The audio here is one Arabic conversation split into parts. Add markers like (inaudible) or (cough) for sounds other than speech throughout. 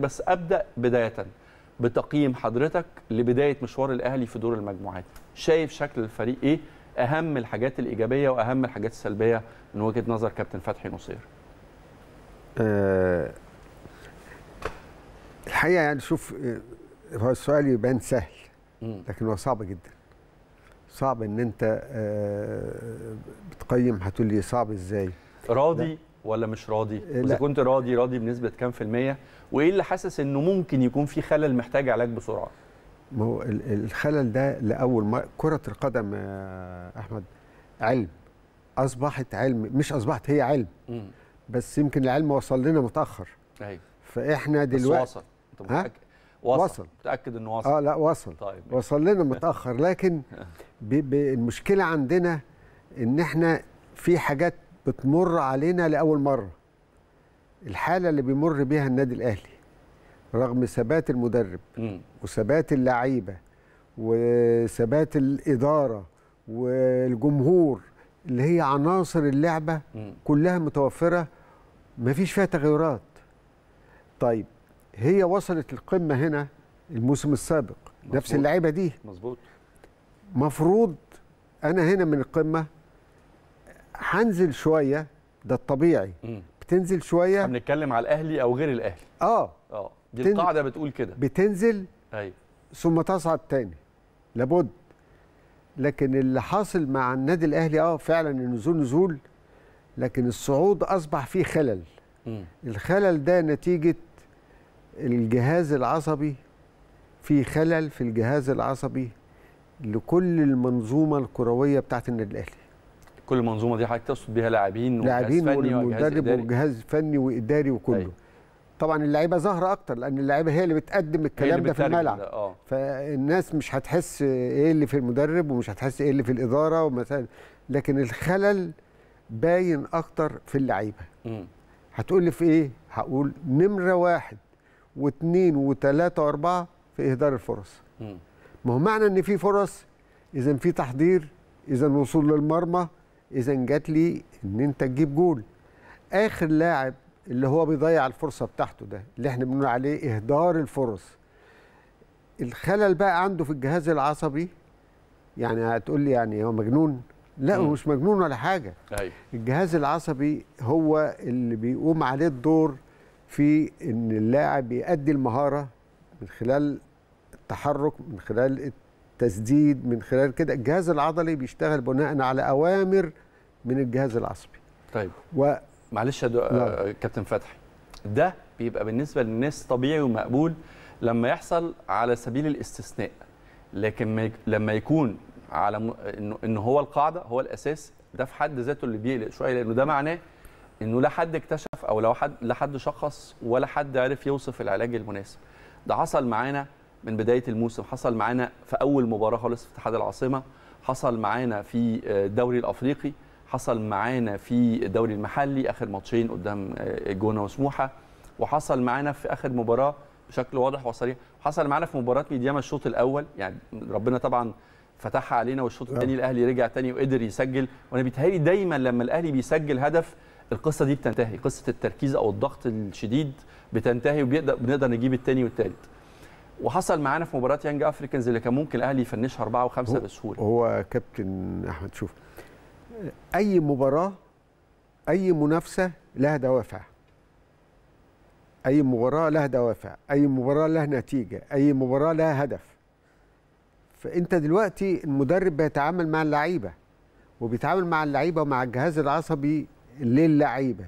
بس أبدأ بداية بتقييم حضرتك لبداية مشوار الأهلي في دور المجموعات. شايف شكل الفريق إيه؟ أهم الحاجات الإيجابية وأهم الحاجات السلبية من وجهة نظر كابتن فتحي نصير. آه الحقيقة يعني شوف آه، هو السؤال يبان سهل. لكن هو صعب جدا. صعب إن أنت آه بتقيم هتقول لي صعب إزاي؟ راضي ولا مش راضي؟ لا. إذا كنت راضي راضي بنسبة كام في المية؟ وإيه اللي حاسس إنه ممكن يكون في خلل محتاج علاج بسرعة؟ ما هو ال- الخلل ده لأول مرة كرة القدم يا أحمد علم. أصبحت علم مش أصبحت هي علم. امم بس يمكن العلم وصل لنا متأخر. أيوه. فإحنا بس دلوقتي وصل. أنت؟ متأكد؟ وصل. وصل. متأكد إنه وصل. آه لا وصل. طيب. وصل لنا متأخر. لكن (laughs) ب... ب... المشكلة عندنا إن إحنا في حاجات بتمر علينا لأول مرة. الحالة اللي بيمر بيها النادي الأهلي رغم ثبات المدرب وثبات اللعيبة وثبات الإدارة والجمهور اللي هي عناصر اللعبة كلها متوفرة مفيش فيها تغيرات. طيب هي وصلت القمة هنا الموسم السابق نفس مظبوط. اللعيبة دي. مظبوط. مفروض أنا هنا من القمة هنزل شوية ده الطبيعي. امم بتنزل إحنا شوية بنتكلم على الأهلي أو غير الأهلي. آه. آه. دي تن- القاعدة بتقول كده. بتنزل أيوه. ثم تصعد تاني. لابد. لكن اللي حاصل مع النادي الأهلي آه فعلا النزول نزول لكن الصعود أصبح فيه خلل. امم الخلل ده نتيجة الجهاز العصبي. في خلل في الجهاز العصبي لكل المنظومة الكروية بتاعت النادي الأهلي. كل المنظومه دي حضرتك تقصد بيها لاعبين وجهاز لاعبين والمدرب؟ وجهاز فني وإداري وكله. أيوة. طبعا اللعيبة ظاهره أكتر لأن اللعيبة هي اللي بتقدم الكلام اللي ده في الملعب. ده، آه. فالناس مش هتحس إيه اللي في المدرب ومش هتحس إيه اللي في الإدارة ومثلا لكن الخلل باين أكتر في اللعيبة. هتقول لي في إيه؟ هقول نمرة واحد واثنين وثلاثه وأربعة في إهدار الفرص. ما هو معنى إن في فرص؟ اذا في تحضير اذا وصول للمرمى إذا جات لي إن أنت تجيب جول. آخر لاعب اللي هو بيضيع الفرصة بتاعته ده اللي إحنا بنقول عليه إهدار الفرص. الخلل بقى عنده في الجهاز العصبي يعني هتقول لي يعني هو مجنون؟ لا هو. مش مجنون ولا حاجة. أيوه. الجهاز العصبي هو اللي بيقوم عليه الدور في إن اللاعب يؤدي المهارة من خلال التحرك من خلال التسديد من خلال كده. الجهاز العضلي بيشتغل بناء على أوامر من الجهاز العصبي. طيب. و معلش يا دو... آه، كابتن فتحي. ده بيبقى بالنسبة للناس طبيعي ومقبول لما يحصل على سبيل الاستثناء. لكن. لما يكون على م... انه إنه هو القاعدة هو الأساس ده في حد ذاته اللي بيقلق شوية لأنه ده معناه إنه لا حد اكتشف أو لو حد لا حد شخص ولا حد عرف يوصف العلاج المناسب. ده حصل معانا من بداية الموسم. حصل معانا في أول مباراة خالص في اتحاد العاصمة. حصل معانا في آه، الدوري الأفريقي. حصل معانا في الدوري المحلي آخر ماتشين قدام آه، الجونة وسموحة. وحصل معانا في آخر مباراة بشكل واضح وصريح. حصل معانا في مباراة ميدياما الشوط الأول. يعني ربنا طبعا فتحها علينا والشوط الثاني الأهلي رجع تاني وقدر يسجل. وأنا بيتهيألي دايما لما الأهلي بيسجل هدف القصة دي بتنتهي. قصة التركيز أو الضغط الشديد بتنتهي وبنقدر بنقدر نجيب الثاني والثالث وحصل معانا في مباراة يانج افريكانز اللي كان ممكن الأهلي ي finish ها أربعة وخمسة هو- بسهولة. هو كابتن أحمد شوف. أي مباراة أي منافسة لها دوافع. أي مباراة لها دوافع. أي مباراة لها نتيجة. أي مباراة لها هدف. فأنت دلوقتي المدرب بيتعامل مع اللعيبة وبيتعامل مع اللعيبة ومع الجهاز العصبي للعيبة.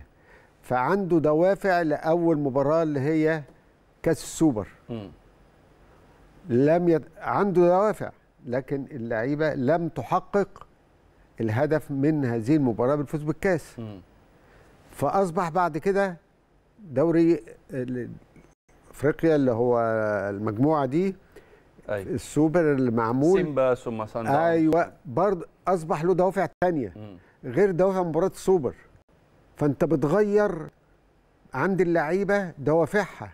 فعنده دوافع لأول مباراة اللي هي كأس السوبر. مم. لم يد... عنده دوافع لكن اللعيبة لم تحقق الهدف من هذه المباراة بالفوز بالكاس مم. فأصبح بعد كده دوري إفريقيا اللي هو المجموعة دي أيوه السوبر اللي معمول سيمبا ثم سان. أيوه برضه أصبح له دوافع مم. غير دوافع مباراة السوبر فأنت بتغير عند اللعيبة دوافعها